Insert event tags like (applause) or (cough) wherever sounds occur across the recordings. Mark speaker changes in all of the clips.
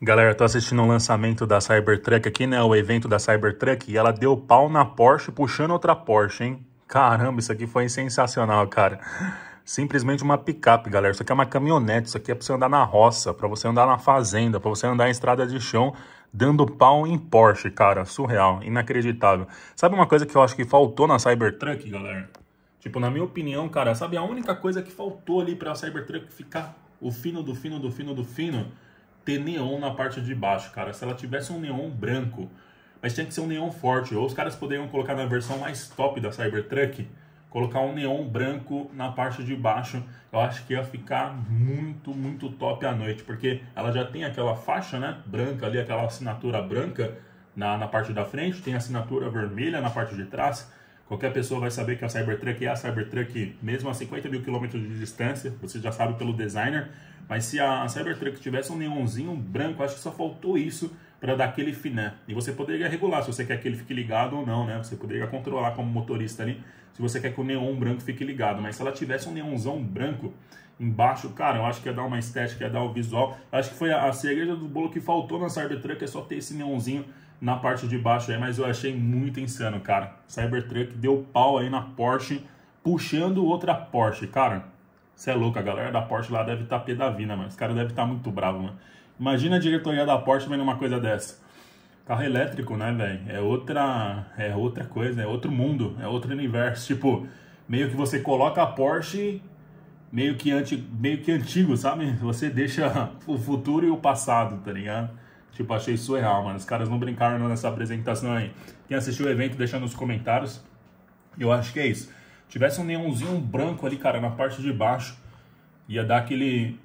Speaker 1: Galera, tô assistindo o lançamento da Cybertruck aqui, né? O evento da Cybertruck. E ela deu pau na Porsche, puxando outra Porsche, hein? Caramba, isso aqui foi sensacional, cara. Simplesmente uma picape, galera. Isso aqui é uma caminhonete. Isso aqui é pra você andar na roça, pra você andar na fazenda, pra você andar em estrada de chão, dando pau em Porsche, cara. Surreal, inacreditável. Sabe uma coisa que eu acho que faltou na Cybertruck, galera? Tipo, na minha opinião, cara, sabe a única coisa que faltou ali pra Cybertruck ficar o fino do fino do fino do fino? Ter neon na parte de baixo, cara. Se ela tivesse um neon branco, mas tinha que ser um neon forte. Ou os caras poderiam colocar na versão mais top da Cybertruck, colocar um neon branco na parte de baixo. Eu acho que ia ficar muito, muito top à noite, porque ela já tem aquela faixa, né, branca ali, aquela assinatura branca na, na parte da frente, tem assinatura vermelha na parte de trás. Qualquer pessoa vai saber que a Cybertruck é a Cybertruck mesmo a 50 mil quilômetros de distância, você já sabe pelo designer. Mas se a Cybertruck tivesse um neonzinho branco, acho que só faltou isso para dar aquele finé. E você poderia regular se você quer que ele fique ligado ou não, né? Você poderia controlar como motorista ali se você quer que o neon branco fique ligado. Mas se ela tivesse um neonzão branco embaixo, cara, eu acho que ia dar uma estética, ia dar o visual. Eu acho que foi a, a cereja do bolo que faltou na Cybertruck, é só ter esse neonzinho na parte de baixo aí, mas eu achei muito insano, cara. Cybertruck deu pau aí na Porsche, puxando outra Porsche, cara. Você é louco, a galera da Porsche lá deve estar tá pé da vida, mano. Os caras devem estar tá muito bravos, mano. Imagina a diretoria da Porsche vendo uma coisa dessa. Carro elétrico, né, velho? É outra, é outra coisa, é outro mundo, é outro universo. Tipo, meio que você coloca a Porsche meio que, anti, meio que antigo, sabe? Você deixa (laughs) o futuro e o passado, tá ligado? Tipo, achei surreal, mano. Os caras não brincaram nessa apresentação aí. Quem assistiu o evento, deixa nos comentários. Eu acho que é isso. Tivesse um neonzinho branco ali, cara, na parte de baixo, ia dar aquele,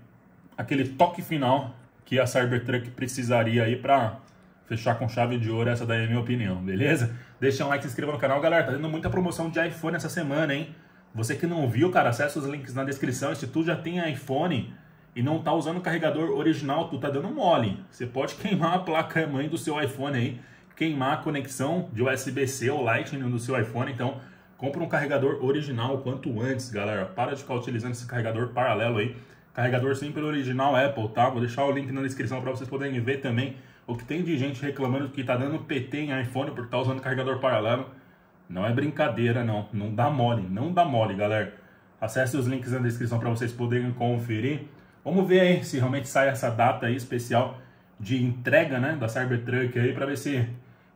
Speaker 1: aquele toque final que a Cybertruck precisaria aí pra fechar com chave de ouro. Essa daí é a minha opinião, beleza? Deixa um like, se inscreva no canal. Galera, tá tendo muita promoção de iPhone essa semana, hein? Você que não viu, cara, acessa os links na descrição. Se tu já tem iPhone e não tá usando o carregador original, tu tá dando mole. Você pode queimar a placa-mãe do seu iPhone aí, queimar a conexão de USB-C ou Lightning do seu iPhone, então compra um carregador original o quanto antes, galera. Para de ficar utilizando esse carregador paralelo aí. Carregador sempre original Apple, tá? Vou deixar o link na descrição para vocês poderem ver também o que tem de gente reclamando que tá dando PT em iPhone porque tá usando carregador paralelo. Não é brincadeira, não. Não dá mole, não dá mole, galera. Acesse os links na descrição para vocês poderem conferir. Vamos ver aí se realmente sai essa data aí especial de entrega, né, da Cybertruck aí, para ver se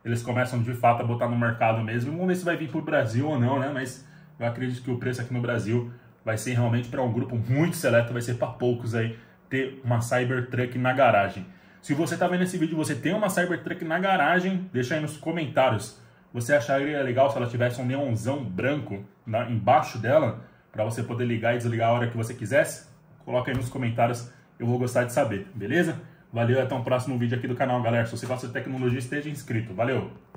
Speaker 1: eles começam de fato a botar no mercado mesmo. Vamos ver se vai vir para o Brasil ou não, né, mas eu acredito que o preço aqui no Brasil vai ser realmente para um grupo muito seleto, vai ser para poucos aí ter uma Cybertruck na garagem. Se você está vendo esse vídeo você tem uma Cybertruck na garagem, deixa aí nos comentários. Você acharia legal se ela tivesse um neonzão branco na, embaixo dela, para você poder ligar e desligar a hora que você quisesse? Coloca aí nos comentários, eu vou gostar de saber, beleza? Valeu, até o próximo vídeo aqui do canal, galera. Se você gosta de tecnologia, esteja inscrito. Valeu!